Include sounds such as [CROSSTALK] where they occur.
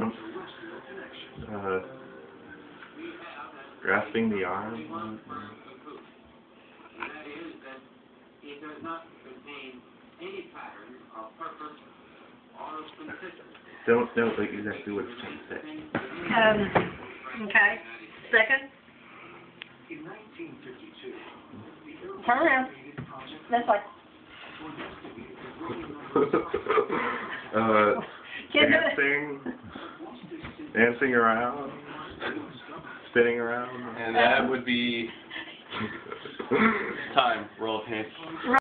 Uh, grasping the arm. That is that it does not contain any pattern of purpose or consistency. Don't know like exactly what it's trying to say. Um, okay. Second? Turn around. That's like, [LAUGHS] uh, Can't do it. Dancing, dancing around, spinning around. And that would be time. Roll of tape.